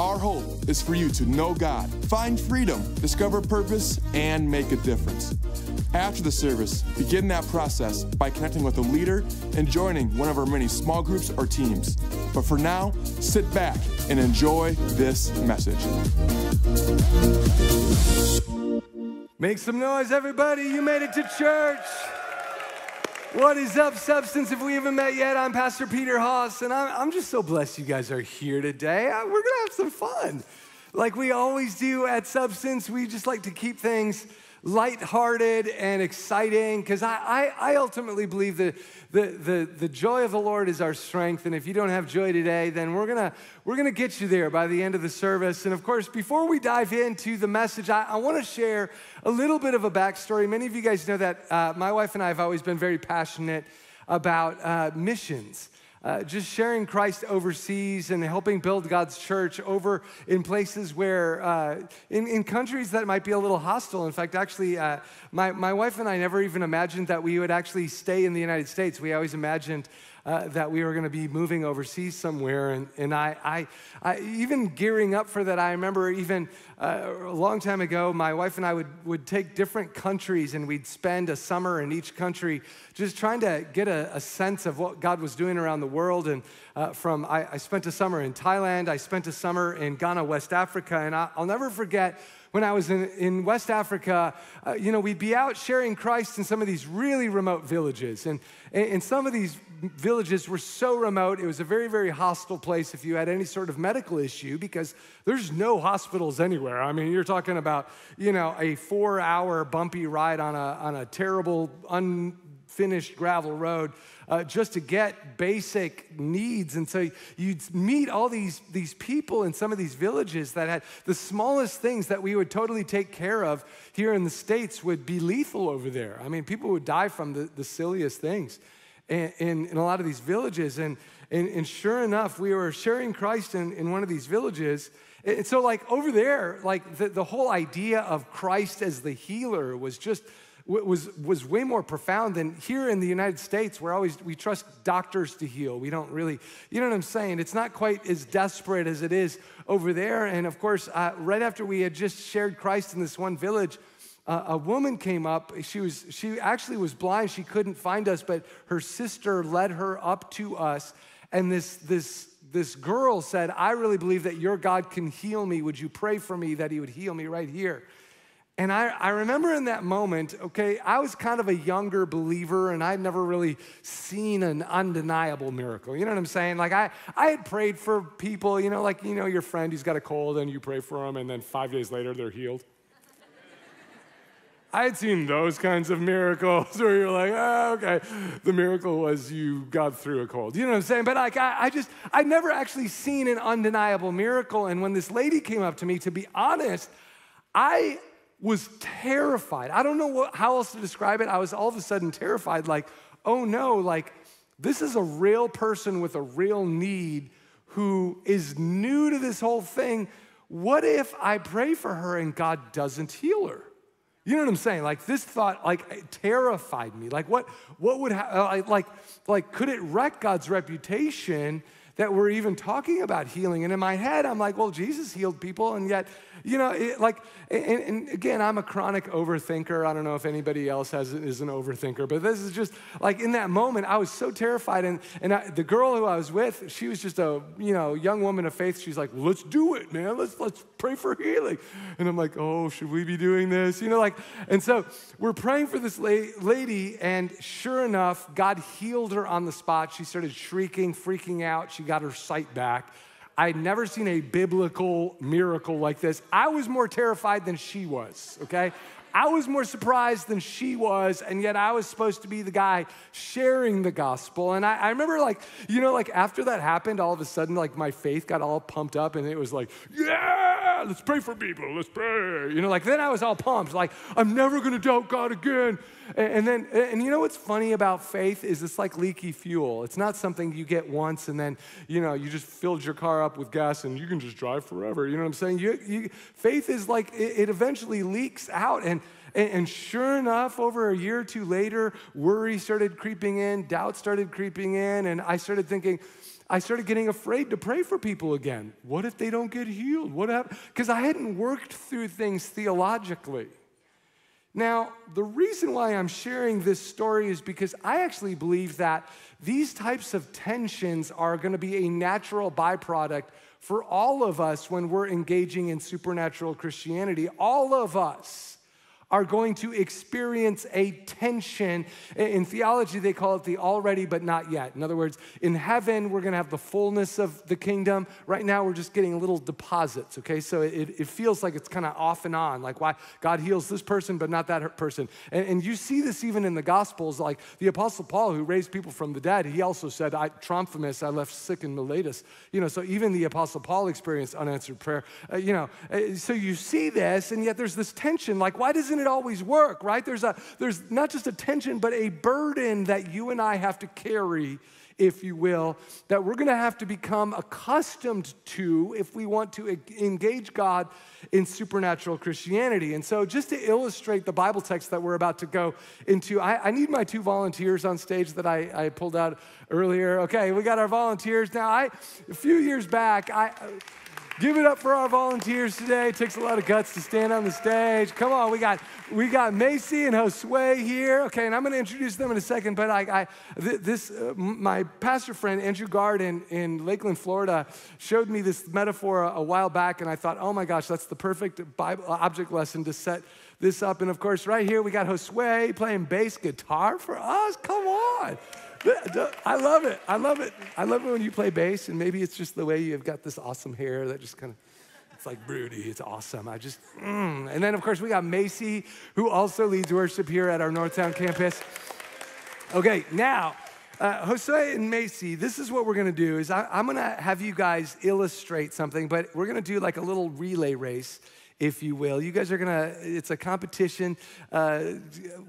Our hope is for you to know God, find freedom, discover purpose, and make a difference. After the service, begin that process by connecting with a leader and joining one of our many small groups or teams. But for now, sit back and enjoy this message. Make some noise, everybody. You made it to church. What is up, Substance? If we haven't met yet, I'm Pastor Peter Haas, and I'm, I'm just so blessed you guys are here today. I, we're gonna have some fun. Like we always do at Substance, we just like to keep things lighthearted and exciting because I, I, I, ultimately believe that the, the, the joy of the Lord is our strength. And if you don't have joy today, then we're to we're gonna get you there by the end of the service. And of course, before we dive into the message, I, I want to share a little bit of a backstory. Many of you guys know that uh, my wife and I have always been very passionate about uh, missions uh, just sharing Christ overseas and helping build God's church over in places where, uh, in, in countries that might be a little hostile. In fact, actually, uh, my, my wife and I never even imagined that we would actually stay in the United States. We always imagined uh, that we were going to be moving overseas somewhere. And, and I, I, I, even gearing up for that, I remember even uh, a long time ago, my wife and I would, would take different countries and we'd spend a summer in each country just trying to get a, a sense of what God was doing around the world. And uh, from, I, I, spent a summer in Thailand, I spent a summer in Ghana, West Africa, and I, I'll never forget when I was in, in West Africa, uh, you know, we'd be out sharing Christ in some of these really remote villages. And, and some of these villages were so remote, it was a very, very hostile place if you had any sort of medical issue because there's no hospitals anywhere. I mean, you're talking about, you know, a four hour bumpy ride on a, on a terrible, unfinished gravel road uh, just to get basic needs. And so you'd meet all these, these people in some of these villages that had the smallest things that we would totally take care of here in the States would be lethal over there. I mean, people would die from the, the silliest things in, in, in, a lot of these villages. And, and, and sure enough, we were sharing Christ in, in one of these villages. And so, like, over there, like, the, the whole idea of Christ as the healer was just was, was way more profound than here in the United States, where always we trust doctors to heal. We don't really, you know what I'm saying? It's not quite as desperate as it is over there. And of course, uh, right after we had just shared Christ in this one village, a woman came up. She was she actually was blind. She couldn't find us, but her sister led her up to us. And this this this girl said, "I really believe that your God can heal me. Would you pray for me that He would heal me right here?" And I, I remember in that moment, okay, I was kind of a younger believer and I'd never really seen an undeniable miracle. You know what I'm saying? Like I, I had prayed for people, you know, like, you know, your friend who's got a cold and you pray for them and then five days later they're healed. I had seen those kinds of miracles where you're like, oh, okay, the miracle was you got through a cold. You know what I'm saying? But like, I, I just, I'd never actually seen an undeniable miracle. And when this lady came up to me, to be honest, I was terrified. I don't know what, how else to describe it. I was all of a sudden terrified, like, oh no, like, this is a real person with a real need who is new to this whole thing. What if I pray for her and God doesn't heal her? You know what I'm saying? Like this thought, like terrified me. Like what? What would ha- uh, like like could it wreck God's reputation that we're even talking about healing? And in my head, I'm like, well, Jesus healed people, and yet you know, it, like, and, and, again, I'm a chronic overthinker. I don't know if anybody else has is an overthinker, but this is just like in that moment, I was so terrified. And, and I, the girl who I was with, she was just a, you know, young woman of faith. She's like, let's do it, man. Let's, let's pray for healing. And I'm like, oh, should we be doing this? You know, like, and so we're praying for this lady, and sure enough, God healed her on the spot. She started shrieking, freaking out. She got her sight back. I'd never seen a biblical miracle like this. I was more terrified than she was, okay? I was more surprised than she was, and yet I was supposed to be the guy sharing the gospel. And I, I, remember, like, you know, like after that happened, all of a sudden, like my faith got all pumped up, and it was like, yeah, let's pray for people, let's pray. You know, like then I was all pumped, like, I'm never gonna doubt God again. And, then, and you know what's funny about faith is it's like leaky fuel. It's not something you get once and then, you know, you just filled your car up with gas and you can just drive forever. You know what I'm saying? You, you, faith is like, it, it eventually leaks out. And, and, sure enough, over a year or two later, worry started creeping in, doubt started creeping in, and I started thinking, I started getting afraid to pray for people again. What if they don't get healed? What happened? Because I hadn't worked through things theologically. Now, the reason why I'm sharing this story is because I actually believe that these types of tensions are going to be a natural byproduct for all of us when we're engaging in supernatural Christianity. All of us are going to experience a tension. In theology, they call it the already but not yet. In other words, in heaven, we're going to have the fullness of the kingdom. Right now, we're just getting little deposits, okay? So it, it feels like it's kind of off and on, like why God heals this person but not that person. And, and you see this even in the Gospels, like the Apostle Paul, who raised people from the dead, he also said, I, Trophimus, I left sick in Miletus. You know, so even the Apostle Paul experienced unanswered prayer. Uh, you know, uh, so you see this, and yet there's this tension, like, why doesn't it always work, right? There's, a, there's not just a tension, but a burden that you and I have to carry, if you will, that we're gonna have to become accustomed to if we want to engage God in supernatural Christianity. And so, just to illustrate the Bible text that we're about to go into, I, I need my two volunteers on stage that I, I pulled out earlier. Okay, we got our volunteers. Now, I, a few years back, I, Give it up for our volunteers today. It takes a lot of guts to stand on the stage. Come on, we got we got Macy and Josue here. Okay, and I'm going to introduce them in a second. But I, I this uh, my pastor friend Andrew Garden in Lakeland, Florida, showed me this metaphor a, a while back, and I thought, oh my gosh, that's the perfect Bible object lesson to set this up. And of course, right here we got Josue playing bass guitar for us. Come on. I love it. I love it. I love it when you play bass, and maybe it's just the way you've got this awesome hair that just kind of, it's like broody. It's awesome. I just, mm. and then of course we got Macy, who also leads worship here at our Northtown campus. Okay, now, uh, Jose and Macy, this is what we're gonna do. Is I, I'm gonna have you guys illustrate something, but we're gonna do like a little relay race if you will. You guys are gonna, it's a competition, uh,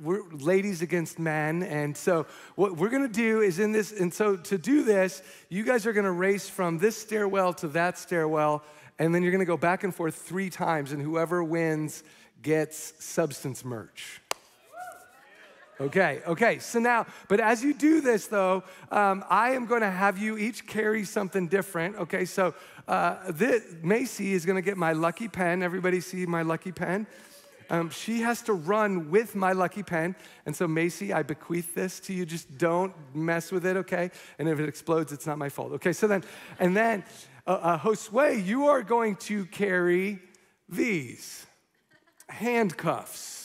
we're ladies against men. And so, what we're gonna do is in this, and so to do this, you guys are gonna race from this stairwell to that stairwell, and then you're gonna go back and forth three times, and whoever wins gets substance merch. Okay, okay. So now, but as you do this though, um, I am going to have you each carry something different. Okay, so uh, this, Macy is going to get my lucky pen. Everybody see my lucky pen? Um, she has to run with my lucky pen. And so, Macy, I bequeath this to you. Just don't mess with it, okay? And if it explodes, it's not my fault. Okay, so then, and then, uh, uh, Josue, you are going to carry these handcuffs.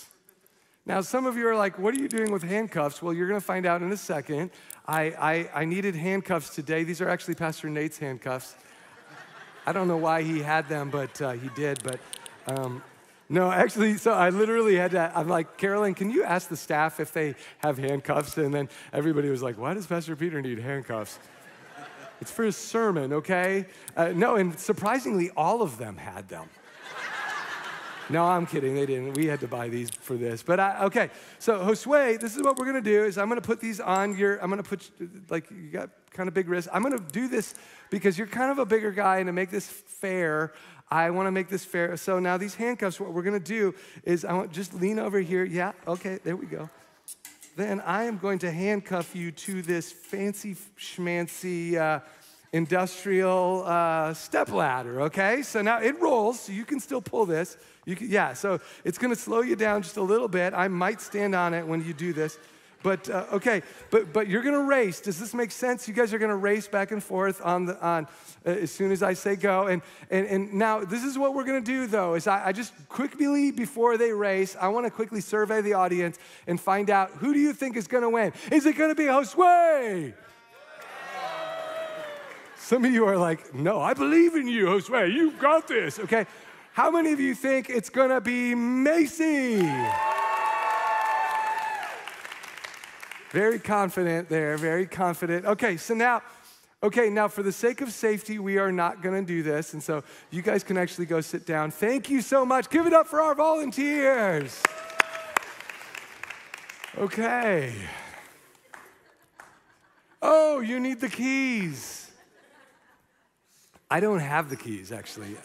Now, some of you are like, what are you doing with handcuffs? Well, you're going to find out in a second. I, I, I, needed handcuffs today. These are actually Pastor Nate's handcuffs. I don't know why he had them, but uh, he did. But um, no, actually, so I literally had to, I'm like, Carolyn, can you ask the staff if they have handcuffs? And then everybody was like, why does Pastor Peter need handcuffs? It's for his sermon, okay? Uh, no, and surprisingly, all of them had them. No, I'm kidding. They didn't. We had to buy these for this. But I, okay, so Josue, this is what we're gonna do. Is I'm gonna put these on your. I'm gonna put like you got kind of big wrists. I'm gonna do this because you're kind of a bigger guy, and to make this fair, I want to make this fair. So now these handcuffs. What we're gonna do is I want just lean over here. Yeah. Okay. There we go. Then I am going to handcuff you to this fancy schmancy. Uh, industrial uh, step ladder, okay? So now it rolls, so you can still pull this. You can, yeah, so it's gonna slow you down just a little bit. I might stand on it when you do this. But uh, okay, but but you're gonna race. Does this make sense? You guys are gonna race back and forth on the on uh, as soon as I say go. And and and now this is what we're gonna do though. Is I, I just quickly before they race, I want to quickly survey the audience and find out who do you think is gonna win? Is it gonna be Josue? Some of you are like, no, I believe in you, Josue. You've got this. Okay. How many of you think it's gonna be Macy? Very confident there, very confident. Okay, so now, okay, now for the sake of safety, we are not gonna do this. And so you guys can actually go sit down. Thank you so much. Give it up for our volunteers. Okay. Oh, you need the keys. I don't have the keys, actually.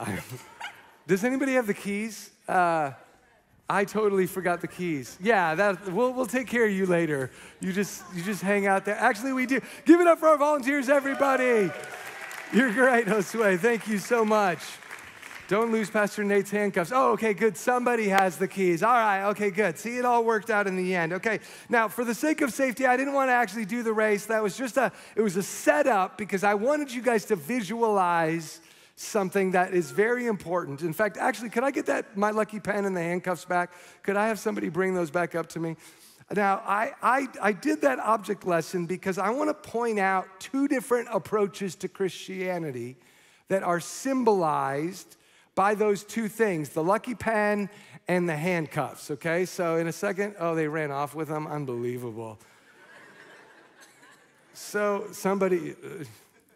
does anybody have the keys? Uh, I totally forgot the keys. Yeah, that we'll, we'll take care of you later. You just you just hang out there. Actually, we do. Give it up for our volunteers, everybody. You're great, Josue. Thank you so much. Don't lose Pastor Nate's handcuffs. Oh, okay, good. Somebody has the keys. All right, okay, good. See, it all worked out in the end. Okay, now for the sake of safety, I didn't want to actually do the race. That was just a, it was a setup because I wanted you guys to visualize something that is very important. In fact, actually, could I get that, my lucky pen and the handcuffs back? Could I have somebody bring those back up to me? Now, I, I, I did that object lesson because I want to point out two different approaches to Christianity that are symbolized by those two things the lucky pen and the handcuffs, okay? So, in a second, oh, they ran off with them. Unbelievable. so, somebody, uh,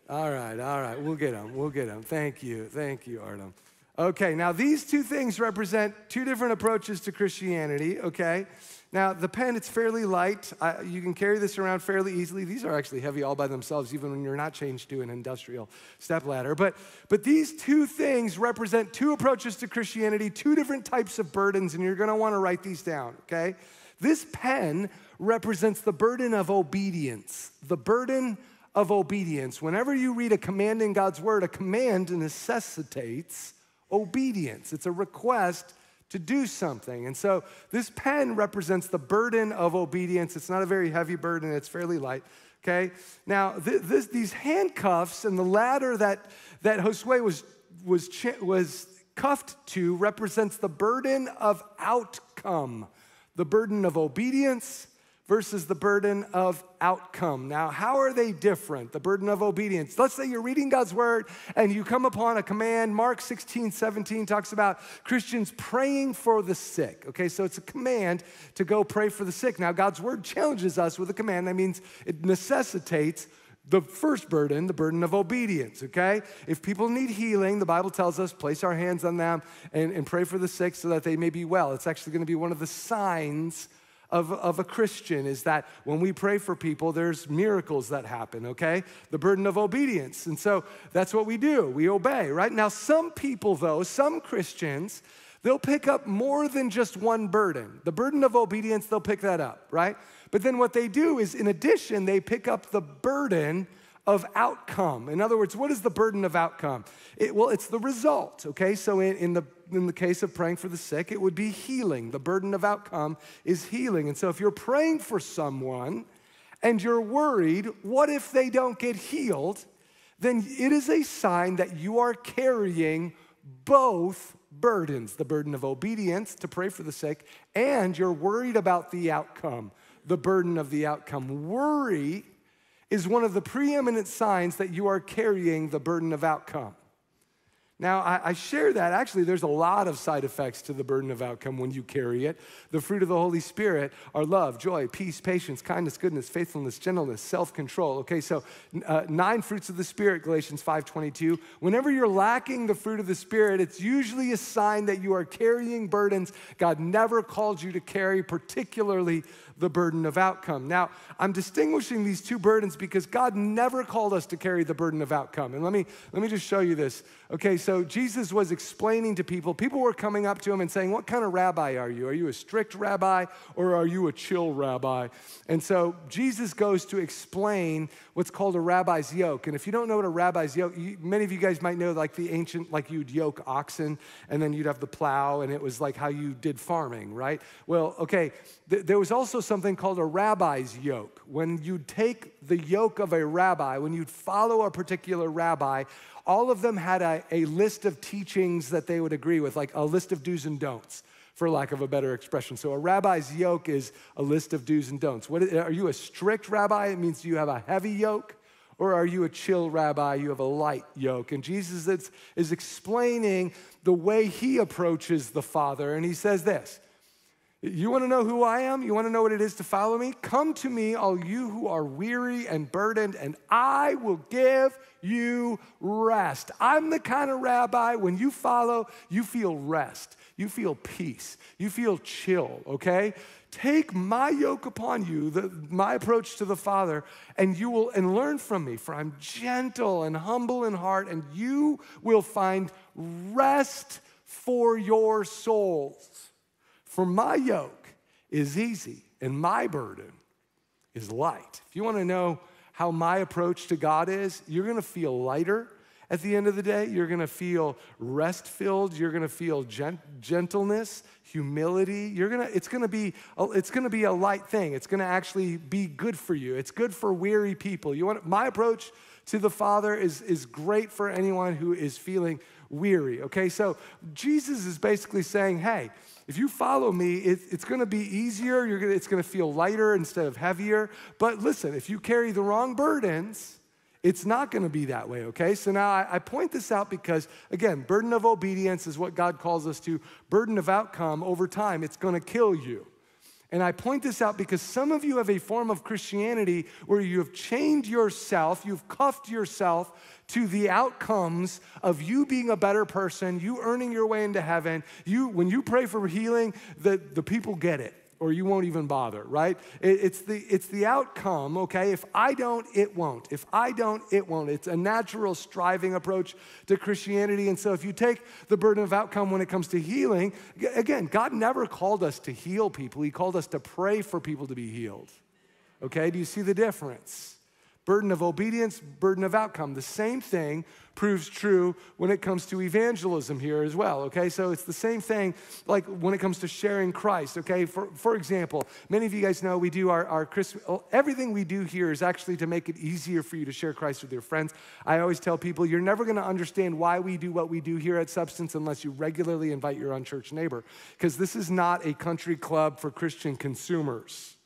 all right, all right, we'll get them, we'll get them. Thank you, thank you, Artem. Okay, now these two things represent two different approaches to Christianity, okay? Now, the pen, it's fairly light. Uh, you can carry this around fairly easily. These are actually heavy all by themselves, even when you're not changed to an industrial step ladder. But, but these two things represent two approaches to Christianity, two different types of burdens, and you're gonna wanna write these down, okay? This pen represents the burden of obedience, the burden of obedience. Whenever you read a command in God's word, a command necessitates obedience, it's a request to do something. And so this pen represents the burden of obedience. It's not a very heavy burden, it's fairly light. Okay? Now, th- this, these handcuffs and the ladder that, that Josue was, was, was cuffed to represents the burden of outcome, the burden of obedience versus the burden of outcome. Now, how are they different? The burden of obedience. Let's say you're reading God's word and you come upon a command. Mark 16, 17 talks about Christians praying for the sick. Okay, so it's a command to go pray for the sick. Now, God's word challenges us with a command. That means it necessitates the first burden, the burden of obedience, okay? If people need healing, the Bible tells us place our hands on them and, and pray for the sick so that they may be well. It's actually gonna be one of the signs of, of a Christian is that when we pray for people, there's miracles that happen, okay? The burden of obedience. And so that's what we do. We obey, right? Now, some people, though, some Christians, they'll pick up more than just one burden. The burden of obedience, they'll pick that up, right? But then what they do is, in addition, they pick up the burden of outcome. In other words, what is the burden of outcome? It, well, it's the result, okay? So in, in, the, in the case of praying for the sick, it would be healing. The burden of outcome is healing. And so if you're praying for someone and you're worried, what if they don't get healed? Then it is a sign that you are carrying both burdens the burden of obedience to pray for the sick, and you're worried about the outcome, the burden of the outcome. Worry is one of the preeminent signs that you are carrying the burden of outcome. Now, I, I, share that. Actually, there's a lot of side effects to the burden of outcome when you carry it. The fruit of the Holy Spirit are love, joy, peace, patience, kindness, goodness, faithfulness, gentleness, self-control. Okay, so uh, nine fruits of the Spirit, Galatians 5.22. Whenever you're lacking the fruit of the Spirit, it's usually a sign that you are carrying burdens God never called you to carry, particularly the burden of outcome. Now, I'm distinguishing these two burdens because God never called us to carry the burden of outcome. And let me, let me just show you this. Okay, so Jesus was explaining to people, people were coming up to him and saying, What kind of rabbi are you? Are you a strict rabbi or are you a chill rabbi? And so Jesus goes to explain what's called a rabbi's yoke. And if you don't know what a rabbi's yoke, you, many of you guys might know like the ancient, like you'd yoke oxen and then you'd have the plow and it was like how you did farming, right? Well, okay, th- there was also something called a rabbi's yoke. When you'd take the yoke of a rabbi, when you'd follow a particular rabbi, all of them had a, a list of teachings that they would agree with, like a list of do's and don'ts for lack of a better expression. So a rabbi's yoke is a list of do's and don'ts. What, are you a strict rabbi? It means you have a heavy yoke. Or are you a chill rabbi? You have a light yoke. And Jesus is, is explaining the way he approaches the Father. And he says this you want to know who I am? You want to know what it is to follow me? Come to me, all you who are weary and burdened, and I will give you rest. I'm the kind of rabbi, when you follow, you feel rest, you feel peace, you feel chill, okay? Take my yoke upon you, the, my approach to the Father, and you will and learn from me, for I'm gentle and humble in heart, and you will find rest for your souls. For my yoke is easy and my burden is light. If you want to know how my approach to God is, you're going to feel lighter at the end of the day. You're going to feel rest filled. You're going to feel gent- gentleness, humility. You're going to, it's going to be, a, it's going to be a light thing. It's going to actually be good for you. It's good for weary people. You want my approach to the Father is, is great for anyone who is feeling weary. Okay, so Jesus is basically saying, hey, if you follow me, it, it's going to be easier. You're gonna, it's going to feel lighter instead of heavier. But listen, if you carry the wrong burdens, it's not going to be that way, okay? So now I, I, point this out because, again, burden of obedience is what God calls us to. Burden of outcome over time, it's going to kill you. And I point this out because some of you have a form of Christianity where you have chained yourself, you've cuffed yourself to the outcomes of you being a better person, you earning your way into heaven. You, when you pray for healing, the, the people get it or you won't even bother, right? It, it's, the, it's the outcome, okay? If I don't, it won't. If I don't, it won't. It's a natural striving approach to Christianity. And so if you take the burden of outcome when it comes to healing, again, God never called us to heal people, He called us to pray for people to be healed, okay? Do you see the difference? burden of obedience, burden of outcome. The same thing proves true when it comes to evangelism here as well, okay? So it's the same thing like when it comes to sharing Christ, okay? For, for example, many of you guys know we do our, our Christmas, everything we do here is actually to make it easier for you to share Christ with your friends. I always tell people you're never gonna understand why we do what we do here at Substance unless you regularly invite your unchurched neighbor, because this is not a country club for Christian consumers.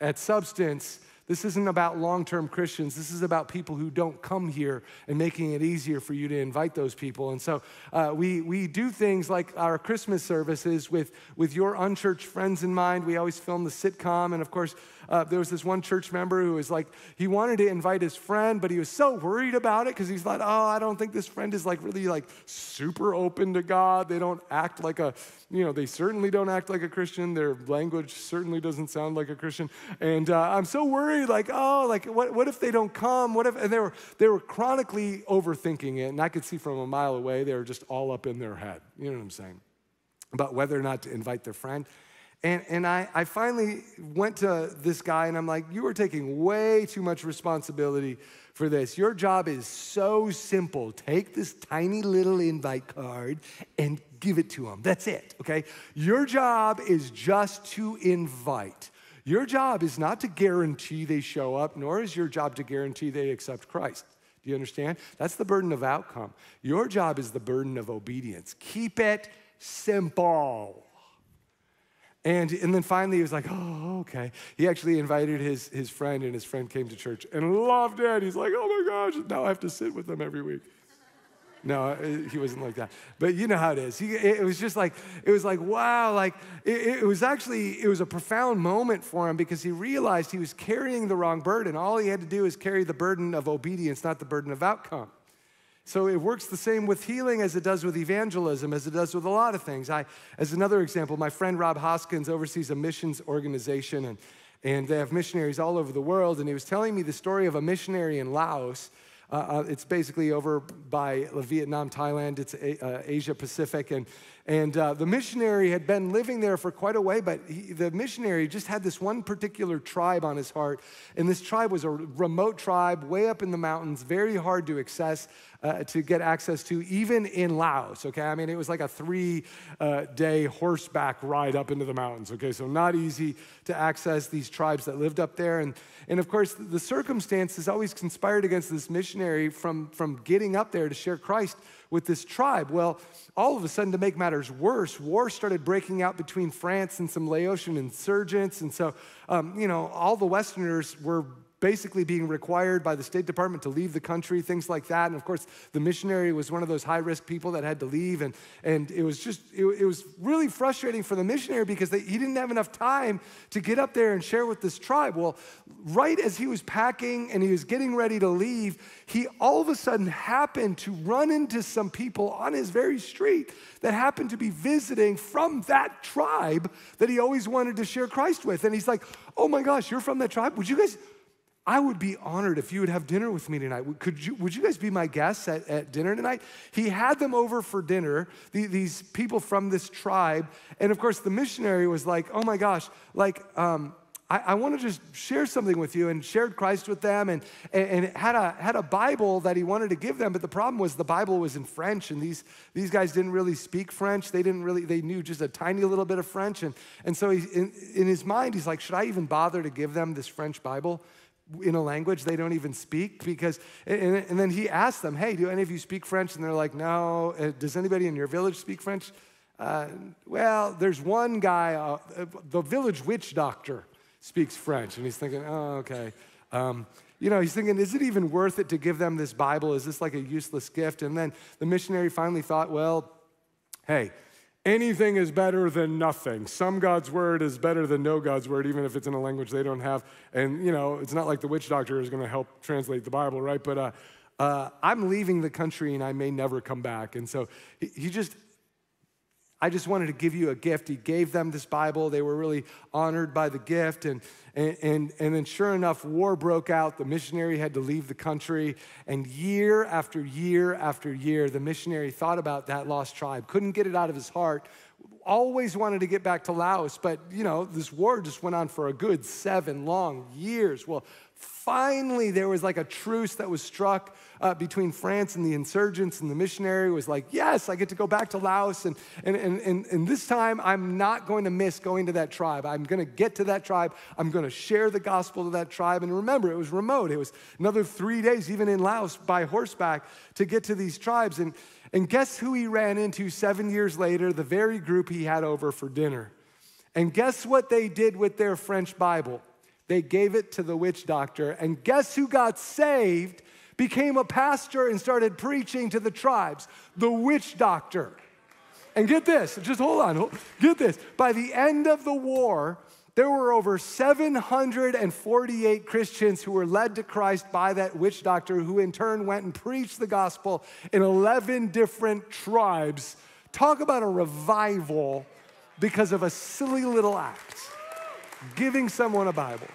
At Substance, this isn't about long term Christians. This is about people who don't come here and making it easier for you to invite those people. And so uh, we, we do things like our Christmas services with, with your unchurched friends in mind. We always film the sitcom. And of course, uh, there was this one church member who was like, he wanted to invite his friend, but he was so worried about it because he's like, oh, I don't think this friend is like really like super open to God. They don't act like a, you know, they certainly don't act like a Christian. Their language certainly doesn't sound like a Christian. And uh, I'm so worried, like, oh, like what, what if they don't come? What if, and they were, they were chronically overthinking it. And I could see from a mile away, they were just all up in their head. You know what I'm saying? About whether or not to invite their friend. And, and I, I finally went to this guy and I'm like, You are taking way too much responsibility for this. Your job is so simple. Take this tiny little invite card and give it to them. That's it, okay? Your job is just to invite. Your job is not to guarantee they show up, nor is your job to guarantee they accept Christ. Do you understand? That's the burden of outcome. Your job is the burden of obedience. Keep it simple. And, and then finally, he was like, oh, okay. He actually invited his, his friend, and his friend came to church and loved it. He's like, oh my gosh, now I have to sit with them every week. No, uh, he wasn't like that. But you know how it is. He, it was just like, it was like, wow, like, it, it was actually, it was a profound moment for him because he realized he was carrying the wrong burden. All he had to do is carry the burden of obedience, not the burden of outcome. So it works the same with healing as it does with evangelism, as it does with a lot of things. I, as another example, my friend Rob Hoskins oversees a missions organization, and, and they have missionaries all over the world. And he was telling me the story of a missionary in Laos. Uh, uh, it's basically over by Vietnam, Thailand. It's uh, Asia Pacific, and and uh, the missionary had been living there for quite a way, but he, the missionary just had this one particular tribe on his heart. And this tribe was a remote tribe, way up in the mountains, very hard to access, uh, to get access to, even in Laos, okay? I mean, it was like a three uh, day horseback ride up into the mountains, okay? So, not easy to access these tribes that lived up there. And, and of course, the circumstances always conspired against this missionary from, from getting up there to share Christ with this tribe. Well, all of a sudden, to make matters worse, war started breaking out between France and some Laotian insurgents. And so, um, you know, all the Westerners were basically being required by the State Department to leave the country, things like that. And of course, the missionary was one of those high risk people that had to leave. And, and it was just, it, it was really frustrating for the missionary because they, he didn't have enough time to get up there and share with this tribe. Well, right as he was packing and he was getting ready to leave, he all of a sudden happened to run into some people on his very street that happened to be visiting from that tribe that he always wanted to share Christ with. And he's like, oh my gosh, you're from that tribe? Would you guys, I would be honored if you would have dinner with me tonight. Could you, would you guys be my guests at, at dinner tonight? He had them over for dinner, the, these people from this tribe. And of course, the missionary was like, oh my gosh, like, um, I, I want to just share something with you and shared Christ with them and, and, and, had, a, had a Bible that he wanted to give them. But the problem was the Bible was in French and these, these guys didn't really speak French. They didn't really, they knew just a tiny little bit of French. And, and so he, in, in his mind, he's like, should I even bother to give them this French Bible? In a language they don't even speak because and, and, then he asked them hey do any of you speak french? And they're like no. Uh, does anybody in your village speak french? Uh, well there's one guy uh, the village witch doctor speaks french. And he's thinking oh okay. Um, you know he's thinking is it even worth it to give them this bible? Is this like a useless gift? And then the missionary finally thought well hey Anything is better than nothing. Some God's word is better than no God's word, even if it's in a language they don't have. And, you know, it's not like the witch doctor is going to help translate the Bible, right? But uh, uh, I'm leaving the country and I may never come back. And so he, he just I just wanted to give you a gift. He gave them this Bible. They were really honored by the gift. And, and, and, and then, sure enough, war broke out. The missionary had to leave the country. And year after year after year, the missionary thought about that lost tribe, couldn't get it out of his heart, always wanted to get back to Laos. But, you know, this war just went on for a good seven long years. Well, finally, there was like a truce that was struck uh, between France and the insurgents, and the missionary was like, Yes, I get to go back to Laos. And, and, and, and, and this time, I'm not going to miss going to that tribe. I'm going to get to that tribe. I'm going to share the gospel to that tribe. And remember, it was remote. It was another three days, even in Laos, by horseback to get to these tribes. And, and guess who he ran into seven years later? The very group he had over for dinner. And guess what they did with their French Bible? They gave it to the witch doctor. And guess who got saved became a pastor and started preaching to the tribes, the witch doctor. And get this, just hold on, get this. By the end of the war, there were over 748 Christians who were led to Christ by that witch doctor, who in turn went and preached the gospel in 11 different tribes. Talk about a revival because of a silly little act giving someone a Bible.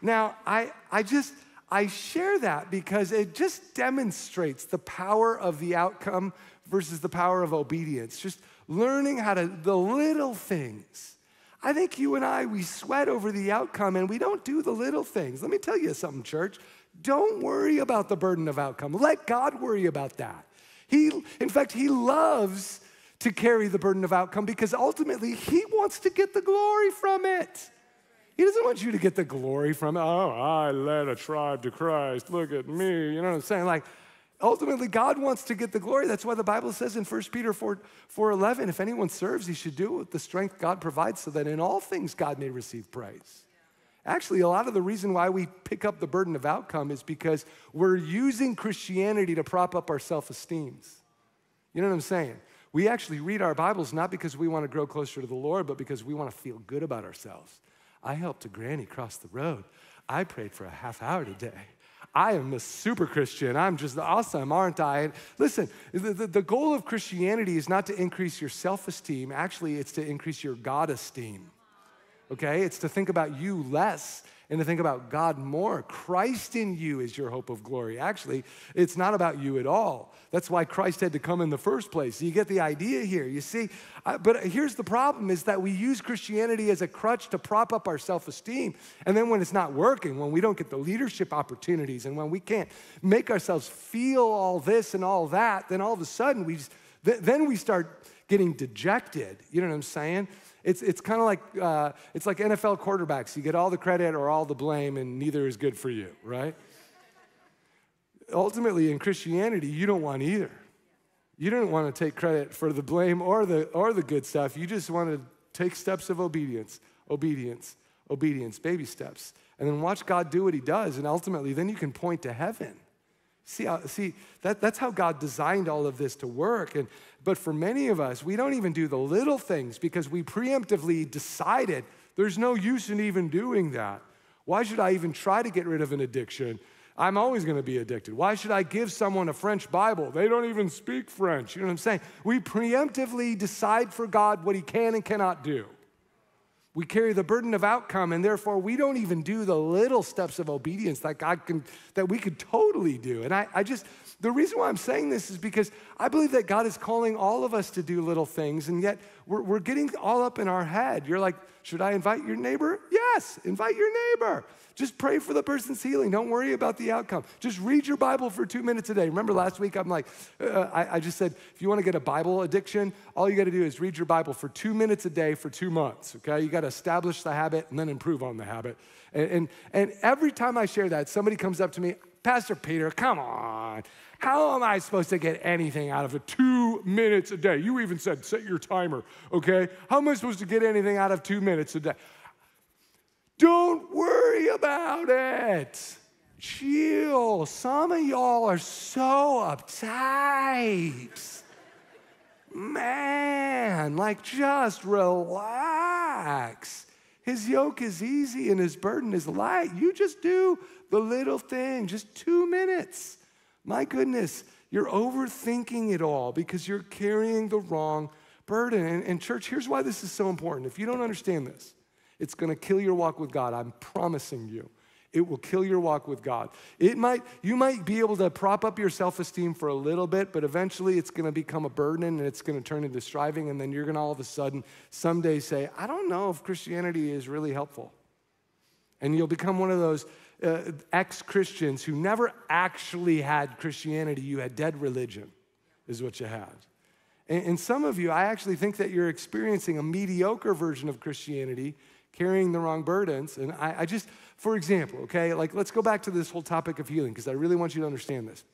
Now, I, I just, I share that because it just demonstrates the power of the outcome versus the power of obedience. Just learning how to, the little things. I think you and I, we sweat over the outcome and we don't do the little things. Let me tell you something, church. Don't worry about the burden of outcome. Let God worry about that. He, in fact, He loves to carry the burden of outcome because ultimately He wants to get the glory from it. He doesn't want you to get the glory from it. Oh, I led a tribe to Christ. Look at me. You know what I'm saying? Like, ultimately, God wants to get the glory. That's why the Bible says in 1 Peter 4, 4 11, if anyone serves, he should do it with the strength God provides so that in all things God may receive praise. Actually, a lot of the reason why we pick up the burden of outcome is because we're using Christianity to prop up our self esteems. You know what I'm saying? We actually read our Bibles not because we want to grow closer to the Lord, but because we want to feel good about ourselves. I helped a granny cross the road. I prayed for a half hour today. I am a super Christian. I'm just awesome, aren't I? And listen, the, the, the goal of Christianity is not to increase your self esteem. Actually, it's to increase your God esteem. Okay? It's to think about you less and to think about God more. Christ in you is your hope of glory. Actually, it's not about you at all. That's why Christ had to come in the first place. You get the idea here. You see, uh, but here's the problem is that we use Christianity as a crutch to prop up our self-esteem. And then when it's not working, when we don't get the leadership opportunities and when we can't make ourselves feel all this and all that, then all of a sudden we just, then we start getting dejected. You know what I'm saying? It's, it's kind of like, uh, it's like NFL quarterbacks. You get all the credit or all the blame, and neither is good for you, right? Ultimately, in Christianity, you don't want either. You don't want to take credit for the blame or the, or the good stuff. You just want to take steps of obedience, obedience, obedience, baby steps. And then watch God do what he does. And ultimately, then you can point to heaven. See, uh, see that, that's how God designed all of this to work. And, but for many of us, we don't even do the little things because we preemptively decided there's no use in even doing that. Why should I even try to get rid of an addiction? I'm always going to be addicted. Why should I give someone a French Bible? They don't even speak French. You know what I'm saying? We preemptively decide for God what he can and cannot do. We carry the burden of outcome, and therefore we don't even do the little steps of obedience that God can, that we could totally do. And I, I just, the reason why I'm saying this is because I believe that God is calling all of us to do little things, and yet we're, we're getting all up in our head. You're like, should I invite your neighbor? Yes, invite your neighbor. Just pray for the person's healing. Don't worry about the outcome. Just read your Bible for two minutes a day. Remember last week, I'm like, uh, I, I, just said, if you want to get a Bible addiction, all you got to do is read your Bible for two minutes a day for two months, okay? You got to establish the habit and then improve on the habit. And, and, and every time I share that, somebody comes up to me, Pastor Peter, come on. How am I supposed to get anything out of it? Two minutes a day. You even said set your timer, okay? How am I supposed to get anything out of two minutes a day? Don't worry about it. Chill. Some of y'all are so uptight. Man, like just relax. His yoke is easy and his burden is light. You just do the little thing, just two minutes. My goodness, you're overthinking it all because you're carrying the wrong burden. And, and church, here's why this is so important. If you don't understand this, it's going to kill your walk with God. I'm promising you. It will kill your walk with God. It might, you might be able to prop up your self esteem for a little bit, but eventually it's going to become a burden and it's going to turn into striving. And then you're going to all of a sudden someday say, I don't know if Christianity is really helpful. And you'll become one of those uh, ex Christians who never actually had Christianity. You had dead religion, is what you had. And, and some of you, I actually think that you're experiencing a mediocre version of Christianity carrying the wrong burdens. And I, I just, for example, okay, like let's go back to this whole topic of healing because I really want you to understand this.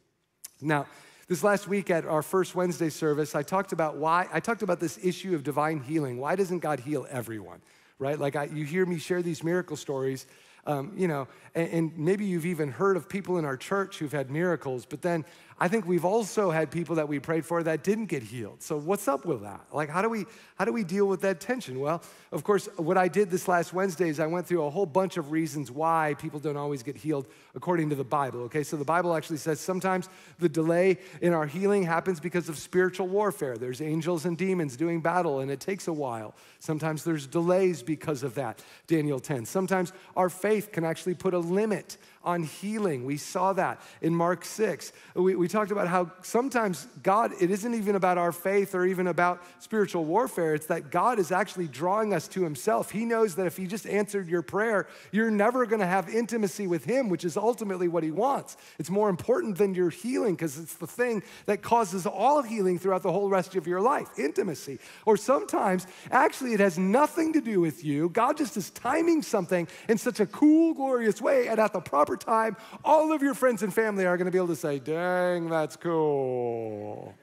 Now, this last week at our first Wednesday service, I talked about why, I talked about this issue of divine healing. Why doesn't God heal everyone, right? Like I, you hear me share these miracle stories, um, you know, and, and maybe you've even heard of people in our church who've had miracles, but then I think we've also had people that we prayed for that didn't get healed. So what's up with that? Like how do we how do we deal with that tension? Well, of course, what I did this last Wednesday is I went through a whole bunch of reasons why people don't always get healed according to the Bible. Okay? So the Bible actually says sometimes the delay in our healing happens because of spiritual warfare. There's angels and demons doing battle and it takes a while. Sometimes there's delays because of that. Daniel 10. Sometimes our faith can actually put a limit on healing. We saw that in Mark 6. We, we talked about how sometimes God, it isn't even about our faith or even about spiritual warfare. It's that God is actually drawing us to Himself. He knows that if He just answered your prayer, you're never going to have intimacy with Him, which is ultimately what He wants. It's more important than your healing because it's the thing that causes all healing throughout the whole rest of your life intimacy. Or sometimes, actually, it has nothing to do with you. God just is timing something in such a cool, glorious way and at the proper time, all of your friends and family are going to be able to say, dang, that's cool.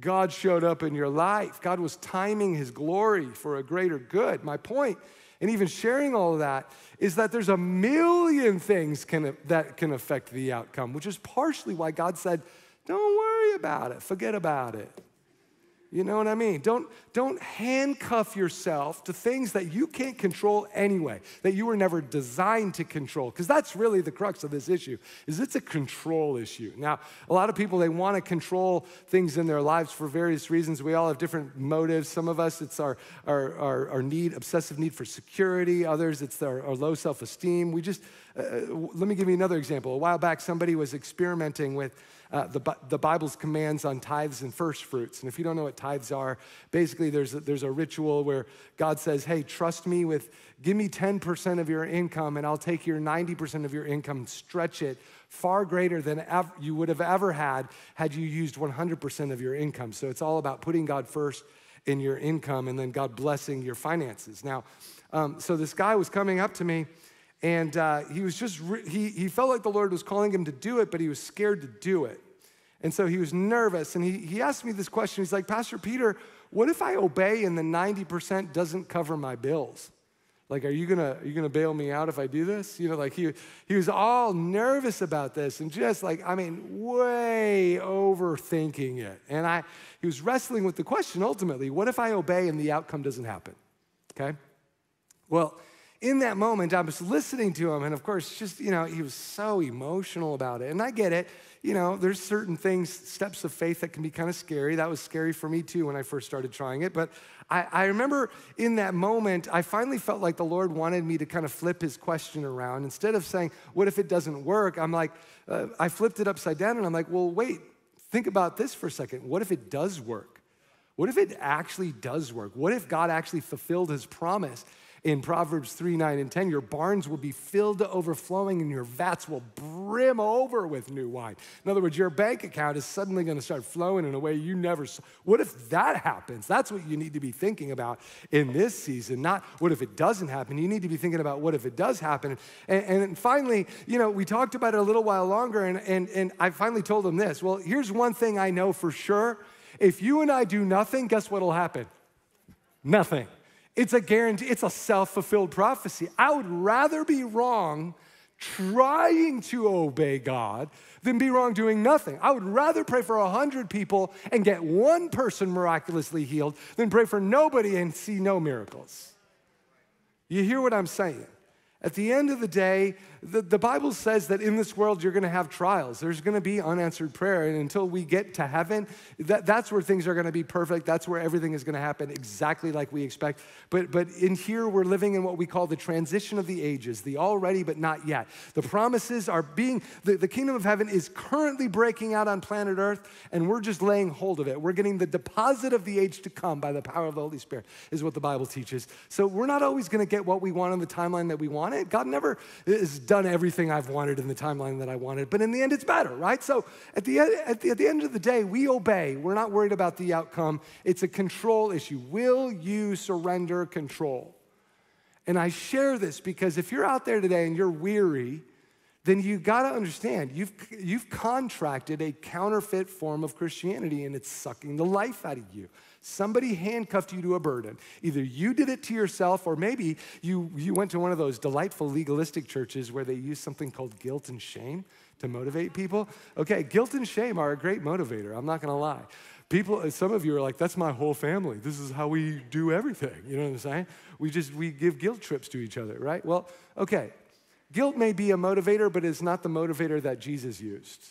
God showed up in your life. God was timing his glory for a greater good. My point, and even sharing all of that, is that there's a million things can, that can affect the outcome, which is partially why God said, don't worry about it, forget about it. You know what I mean? Don't, don't handcuff yourself to things that you can't control anyway, that you were never designed to control. Because that's really the crux of this issue, is it's a control issue. Now, a lot of people, they want to control things in their lives for various reasons. We all have different motives. Some of us, it's our, our, our, our need, obsessive need for security. Others, it's our, our low self-esteem. We just, uh, let me give you another example. A while back, somebody was experimenting with uh, the, the Bible's commands on tithes and first fruits. And if you don't know what tithes are, basically there's a, there's a ritual where God says, hey, trust me with, give me 10% of your income and I'll take your 90% of your income, stretch it far greater than ever, you would have ever had had you used 100% of your income. So it's all about putting God first in your income and then God blessing your finances. Now, um, so this guy was coming up to me and uh, he was just, re- he, he felt like the Lord was calling him to do it, but he was scared to do it. And so he was nervous. And he, he asked me this question. He's like, Pastor Peter, what if I obey and the 90% doesn't cover my bills? Like, are you gonna, are you gonna bail me out if I do this? You know, like he, he was all nervous about this and just like, I mean, way overthinking it. And I, he was wrestling with the question ultimately, what if I obey and the outcome doesn't happen? Okay? Well, in that moment, I was listening to him, and of course, just, you know, he was so emotional about it. And I get it. You know, there's certain things, steps of faith that can be kind of scary. That was scary for me too when I first started trying it. But I, I remember in that moment, I finally felt like the Lord wanted me to kind of flip his question around. Instead of saying, What if it doesn't work? I'm like, uh, I flipped it upside down and I'm like, Well, wait, think about this for a second. What if it does work? What if it actually does work? What if God actually fulfilled his promise? In Proverbs 3 9 and 10, your barns will be filled to overflowing and your vats will brim over with new wine. In other words, your bank account is suddenly going to start flowing in a way you never saw. What if that happens? That's what you need to be thinking about in this season, not what if it doesn't happen. You need to be thinking about what if it does happen. And, and finally, you know, we talked about it a little while longer, and, and, and I finally told him this. Well, here's one thing I know for sure. If you and I do nothing, guess what will happen? Nothing. It's a guarantee, it's a self fulfilled prophecy. I would rather be wrong trying to obey God than be wrong doing nothing. I would rather pray for a hundred people and get one person miraculously healed than pray for nobody and see no miracles. You hear what I'm saying? At the end of the day, the, the Bible says that in this world you're going to have trials. There's going to be unanswered prayer. And until we get to heaven, that, that's where things are going to be perfect. That's where everything is going to happen exactly like we expect. But, but in here, we're living in what we call the transition of the ages, the already but not yet. The promises are being, the, the kingdom of heaven is currently breaking out on planet Earth, and we're just laying hold of it. We're getting the deposit of the age to come by the power of the Holy Spirit, is what the Bible teaches. So we're not always going to get what we want on the timeline that we want it. God never is done everything I've wanted in the timeline that I wanted, but in the end, it's better, right? So at the, end, at the, at the end of the day, we obey. We're not worried about the outcome. It's a control issue. Will you surrender control? And I share this because if you're out there today and you're weary, then you got to understand you've, you've contracted a counterfeit form of Christianity and it's sucking the life out of you. Somebody handcuffed you to a burden. Either you did it to yourself, or maybe you, you went to one of those delightful legalistic churches where they use something called guilt and shame to motivate people. Okay, guilt and shame are a great motivator, I'm not gonna lie. People, some of you are like, that's my whole family. This is how we do everything. You know what I'm saying? We just, we give guilt trips to each other, right? Well, okay, guilt may be a motivator, but it's not the motivator that Jesus used.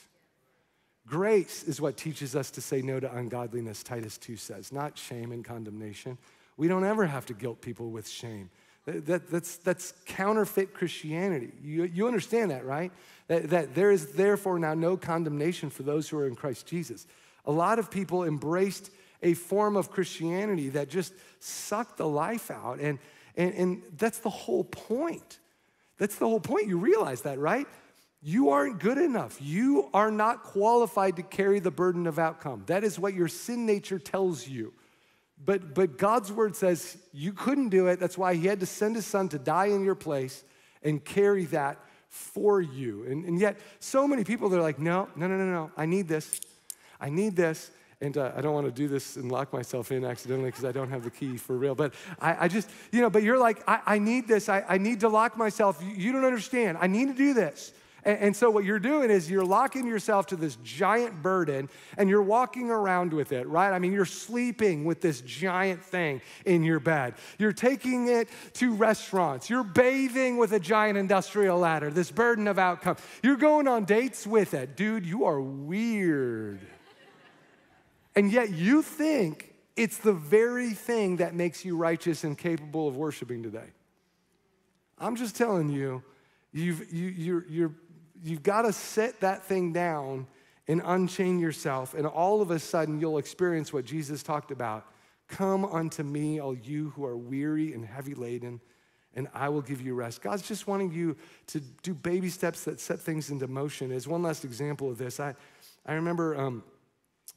Grace is what teaches us to say no to ungodliness, Titus 2 says, not shame and condemnation. We don't ever have to guilt people with shame. That, that's, that's counterfeit Christianity. You, you understand that, right? That, that there is therefore now no condemnation for those who are in Christ Jesus. A lot of people embraced a form of Christianity that just sucked the life out. And, and, and that's the whole point. That's the whole point. You realize that, right? You aren't good enough. You are not qualified to carry the burden of outcome. That is what your sin nature tells you. But, but God's word says you couldn't do it. That's why He had to send His Son to die in your place and carry that for you. And, and yet, so many people, they're like, no, no, no, no, no. I need this. I need this. And uh, I don't want to do this and lock myself in accidentally because I don't have the key for real. But I, I just, you know, but you're like, I, I need this. I, I need to lock myself. You, you don't understand. I need to do this. And, and so, what you're doing is you're locking yourself to this giant burden and you're walking around with it, right? I mean, you're sleeping with this giant thing in your bed. You're taking it to restaurants. You're bathing with a giant industrial ladder, this burden of outcome. You're going on dates with it. Dude, you are weird. And yet, you think it's the very thing that makes you righteous and capable of worshiping today. I'm just telling you, you've, you, you're, you're you've got to set that thing down and unchain yourself, and all of a sudden you'll experience what Jesus talked about. Come unto me, all you who are weary and heavy laden, and I will give you rest. God's just wanting you to do baby steps that set things into motion. As one last example of this, I, I remember. Um,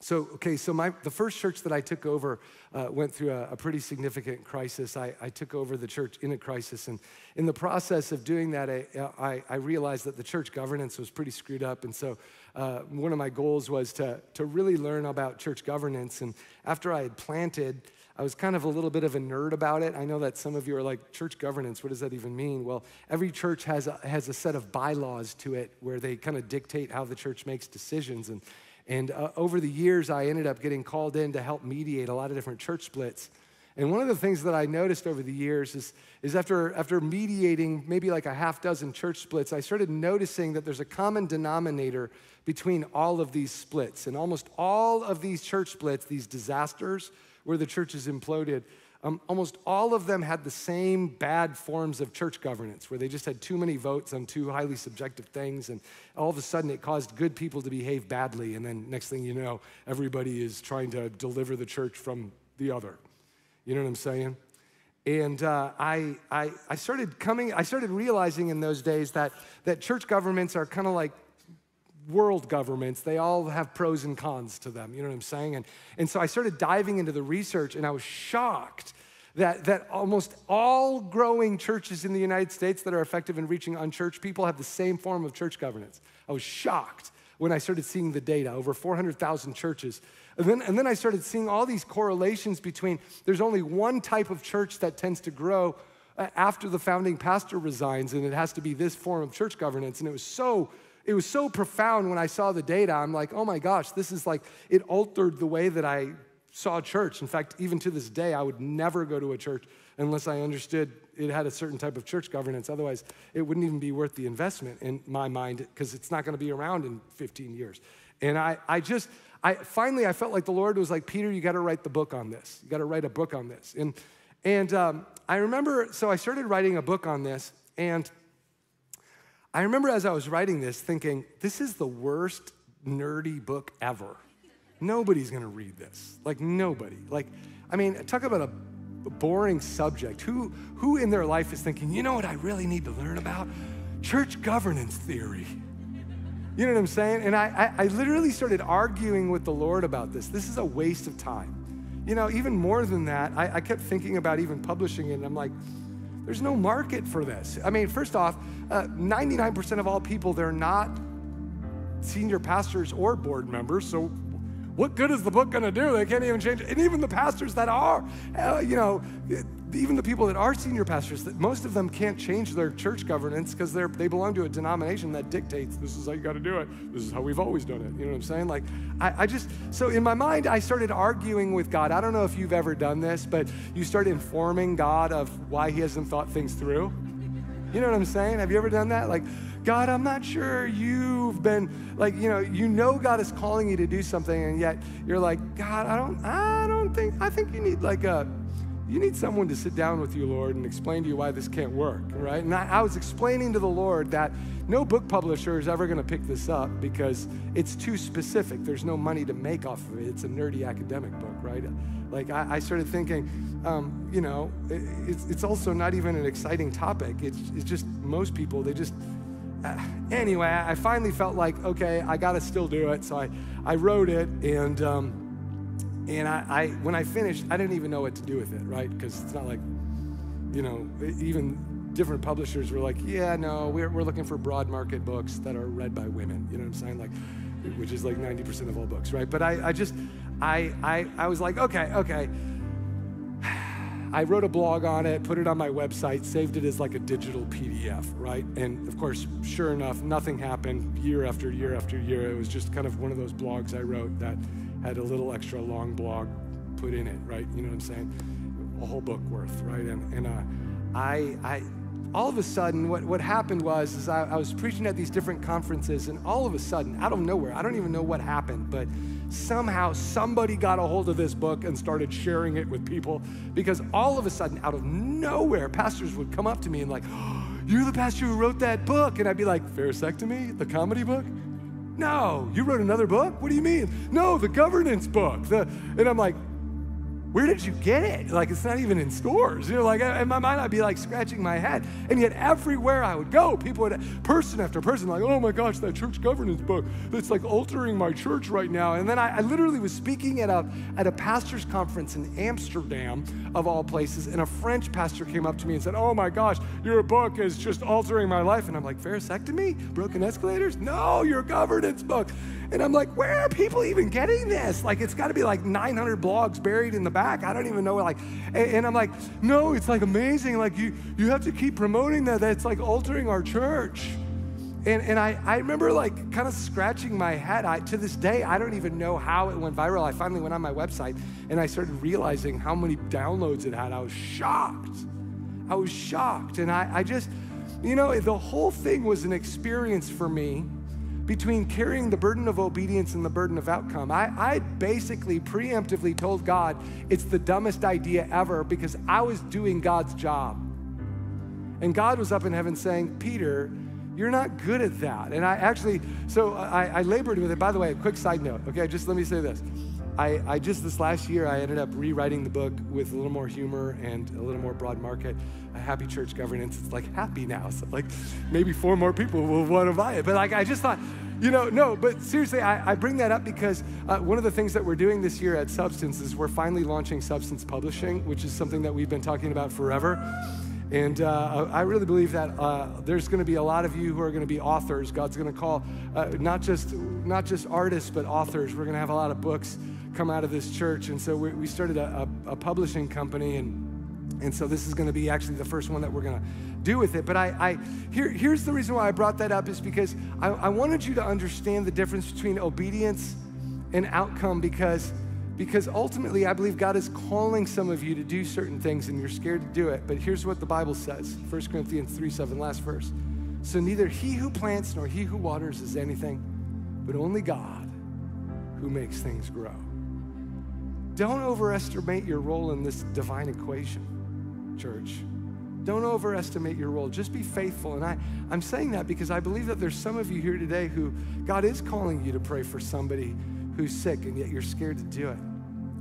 so, okay, so my, the first church that I took over uh, went through a, a, pretty significant crisis. I, I, took over the church in a crisis. And in the process of doing that, I, I, I realized that the church governance was pretty screwed up. And so, uh, one of my goals was to, to really learn about church governance. And after I had planted, I was kind of a little bit of a nerd about it. I know that some of you are like, church governance, what does that even mean? Well, every church has a, has a set of bylaws to it where they kind of dictate how the church makes decisions. And and uh, over the years, I ended up getting called in to help mediate a lot of different church splits. And one of the things that I noticed over the years is, is after, after mediating maybe like a half dozen church splits, I started noticing that there's a common denominator between all of these splits. And almost all of these church splits, these disasters where the church churches imploded, um, almost all of them had the same bad forms of church governance, where they just had too many votes on two highly subjective things, and all of a sudden it caused good people to behave badly, and then next thing you know, everybody is trying to deliver the church from the other. You know what I'm saying? And uh, I, I, I started coming, I started realizing in those days that, that church governments are kind of like world governments, they all have pros and cons to them. You know what I'm saying? And, and so I started diving into the research and I was shocked that, that almost all growing churches in the United States that are effective in reaching unchurched people have the same form of church governance. I was shocked when I started seeing the data over 400,000 churches. And then, and then I started seeing all these correlations between there's only one type of church that tends to grow uh, after the founding pastor resigns, and it has to be this form of church governance. And it was so it was so profound when I saw the data. I'm like, oh my gosh, this is like, it altered the way that I saw church. In fact, even to this day, I would never go to a church unless I understood it had a certain type of church governance. Otherwise, it wouldn't even be worth the investment in my mind because it's not going to be around in 15 years. And I, I just, I finally, I felt like the Lord was like, Peter, you got to write the book on this. You got to write a book on this. And, and um, I remember, so I started writing a book on this, and I remember as I was writing this thinking, this is the worst nerdy book ever. Nobody's gonna read this. Like, nobody. Like, I mean, talk about a boring subject. Who, who in their life is thinking, you know what I really need to learn about? Church governance theory. You know what I'm saying? And I, I, I literally started arguing with the Lord about this. This is a waste of time. You know, even more than that, I, I kept thinking about even publishing it, and I'm like, there's no market for this. I mean, first off, uh, 99% of all people, they're not senior pastors or board members. So, what good is the book going to do? They can't even change it. And even the pastors that are, uh, you know, even the people that are senior pastors, that most of them can't change their church governance because they they belong to a denomination that dictates this is how you got to do it. This is how we've always done it. You know what I'm saying? Like, I, I just so in my mind, I started arguing with God. I don't know if you've ever done this, but you start informing God of why He hasn't thought things through. You know what I'm saying? Have you ever done that? Like, God, I'm not sure you've been like, you know, you know God is calling you to do something, and yet you're like, God, I don't, I don't think, I think you need like a you need someone to sit down with you, Lord, and explain to you why this can't work, right? And I, I was explaining to the Lord that no book publisher is ever going to pick this up because it's too specific. There's no money to make off of it. It's a nerdy academic book, right? Like, I, I started thinking, um, you know, it, it's, it's also not even an exciting topic. It's, it's just most people, they just, anyway, I finally felt like, okay, I got to still do it. So I, I wrote it, and, um, and I, I, when I finished, I didn't even know what to do with it, right? Because it's not like, you know, even different publishers were like, yeah, no, we're, we're looking for broad market books that are read by women. You know what I'm saying? Like, which is like 90% of all books, right? But I, I just, I, I, I was like, okay, okay. I wrote a blog on it, put it on my website, saved it as like a digital PDF, right? And of course, sure enough, nothing happened year after year after year. It was just kind of one of those blogs I wrote that had a little extra long blog put in it, right? You know what I'm saying? A whole book worth, right? And, and uh, I, I, all of a sudden, what, what happened was is I, I was preaching at these different conferences, and all of a sudden, out of nowhere, I don't even know what happened, but somehow somebody got a hold of this book and started sharing it with people because all of a sudden, out of nowhere, pastors would come up to me and like, oh, you're the pastor who wrote that book. And I'd be like, Pharisectomy, the comedy book? No, you wrote another book? What do you mean? No, the governance book. The, and I'm like, where did you get it? Like, it's not even in stores. You know, like, in my mind, I'd be like scratching my head. And yet, everywhere I would go, people would, person after person, like, oh my gosh, that church governance book, that's like altering my church right now. And then I, I literally was speaking at a, at a pastor's conference in Amsterdam, of all places, and a French pastor came up to me and said, oh my gosh, your book is just altering my life. And I'm like, pharisectomy? Broken escalators? No, your governance book. And I'm like, where are people even getting this? Like, it's got to be like 900 blogs buried in the back. I don't even know. Like, and, I'm like, no, it's like amazing. Like, you, you have to keep promoting that. That's like altering our church. And, and I, I remember like kind of scratching my head. I, to this day, I don't even know how it went viral. I finally went on my website and I started realizing how many downloads it had. I was shocked. I was shocked. And I, I just, you know, the whole thing was an experience for me between carrying the burden of obedience and the burden of outcome. I, I basically preemptively told God it's the dumbest idea ever because I was doing God's job. And God was up in heaven saying, Peter, you're not good at that. And I actually, so I, I labored with it. By the way, a quick side note, okay? Just let me say this. I, I, just this last year I ended up rewriting the book with a little more humor and a little more broad market. A happy church governance. It's like happy now. So like maybe four more people will want to buy it. But like I just thought, you know, no. But seriously, I, I bring that up because uh, one of the things that we're doing this year at Substance is we're finally launching Substance Publishing, which is something that we've been talking about forever. And uh, I really believe that uh, there's going to be a lot of you who are going to be authors. God's going to call uh, not just not just artists, but authors. We're going to have a lot of books come out of this church, and so we, we started a, a, a, publishing company, and and so this is going to be actually the first one that we're going to do with it. But I, I here, here's the reason why I brought that up is because I, I wanted you to understand the difference between obedience and outcome because because ultimately, I believe God is calling some of you to do certain things and you're scared to do it. But here's what the Bible says 1 Corinthians 3 7, last verse. So neither he who plants nor he who waters is anything, but only God who makes things grow. Don't overestimate your role in this divine equation, church. Don't overestimate your role. Just be faithful. And I, I'm saying that because I believe that there's some of you here today who God is calling you to pray for somebody who's sick, and yet you're scared to do it.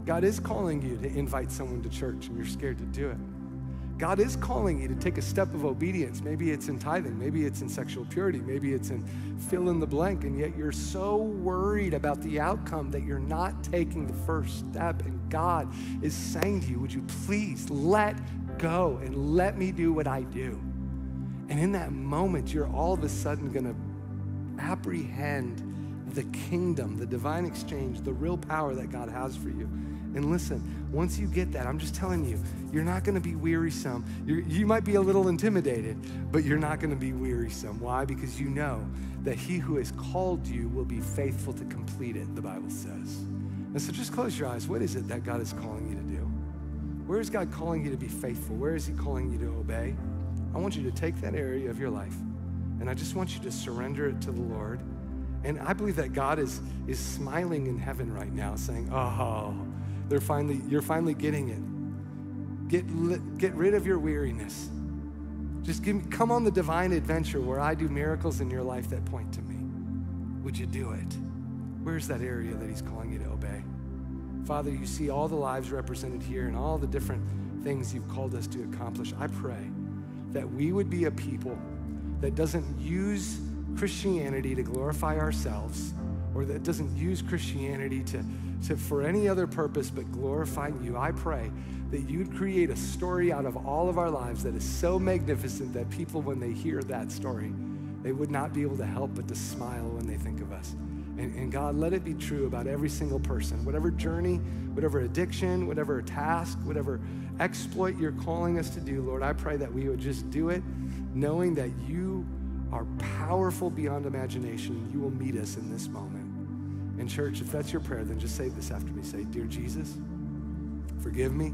God is calling you to invite someone to church and you're scared to do it. God is calling you to take a step of obedience. Maybe it's in tithing, maybe it's in sexual purity, maybe it's in fill in the blank, and yet you're so worried about the outcome that you're not taking the first step. And God is saying to you, Would you please let go and let me do what I do? And in that moment, you're all of a sudden going to apprehend the kingdom, the divine exchange, the real power that God has for you. And listen, once you get that, I'm just telling you, you're not going to be wearisome. You're, you might be a little intimidated, but you're not going to be wearisome. Why? Because you know that he who has called you will be faithful to complete it, the Bible says. And so just close your eyes. What is it that God is calling you to do? Where is God calling you to be faithful? Where is he calling you to obey? I want you to take that area of your life and I just want you to surrender it to the Lord. And I believe that God is, is smiling in heaven right now, saying, Oh, they're finally, you're finally getting it. Get, get rid of your weariness. Just give, come on the divine adventure where I do miracles in your life that point to me. Would you do it? Where's that area that He's calling you to obey? Father, you see all the lives represented here and all the different things you've called us to accomplish. I pray that we would be a people that doesn't use Christianity to glorify ourselves or that doesn't use Christianity to to, for any other purpose but glorifying you. I pray that you'd create a story out of all of our lives that is so magnificent that people, when they hear that story, they would not be able to help but to smile when they think of us. And, and, God, let it be true about every single person. Whatever journey, whatever addiction, whatever task, whatever exploit you're calling us to do, Lord, I pray that we would just do it knowing that you are powerful beyond imagination. You will meet us in this moment. And, church, if that's your prayer, then just say this after me. Say, Dear Jesus, forgive me,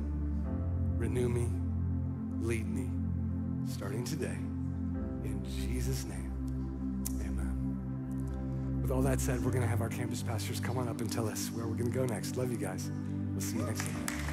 renew me, lead me, starting today. In Jesus' name, amen. With all that said, we're going to have our campus pastors come on up and tell us where we're going to go next. Love you guys. We'll see you next time.